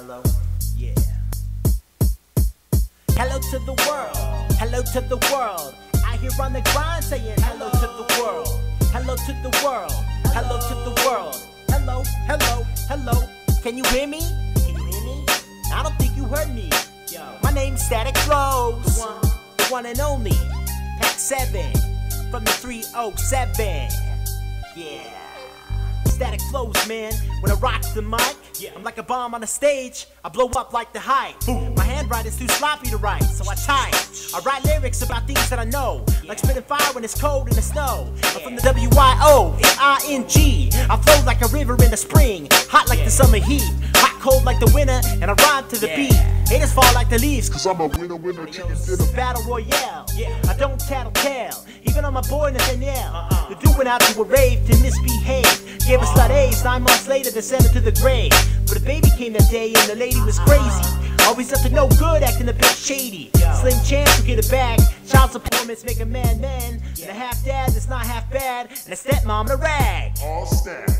Hello? Yeah. Hello to the world. Hello to the world. Out here on the grind saying hello to the world. Hello to the world. Hello to the world. Hello, hello, hello. Can you hear me? Can you hear me? I don't think you heard me. Yo. My name's Static Flowz. The one, the one and only. Pac 7 from the 307. Yeah. Static Flowz, man. When I rock the mic, yeah. I'm like a bomb on the stage. I blow up like the hype. Boom. My handwriting's too sloppy to write, so I type. I write lyrics about things that I know, yeah. like spitting fire when it's cold in the snow. Yeah. I'm from the W Y O M I N G. I flow like a river in the spring, hot like the summer heat, hot cold like the winter, and I rhyme to the beat. Haters fall like the leaves, cause I'm a winner, winner, chicken dinner. Battle Royale, yeah. I don't tattle tale, even on my boy Nathaniel. Uh-uh. The dude went out to a rave to misbehave. Gave us slut A's, nine months later, they sent her to the grave. But the baby came that day and the lady was crazy. Always up to no good, acting a bit shady. Slim chance to get it back. Child support make a man man. And a half dad that's not half bad. And a stepmom in a rag. All stack.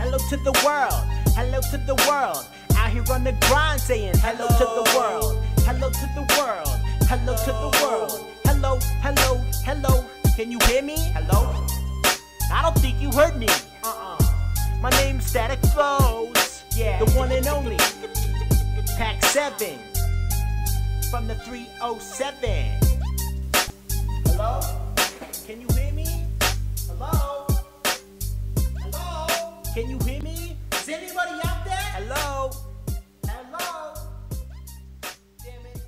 Hello to the world. Hello to the world. Out here on the grind saying hello to the world. Hello to the world. Hello to the world. Hello, hello, hello. Can you hear me? Hello? don't think you heard me. Uh-uh. My name's Static Foes. Yeah. The one and only. Pac 7. From the 307. Hello? Can you hear me? Hello? Hello? Can you hear me? Is anybody out there? Hello? Hello? Damn it.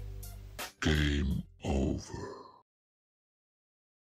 Game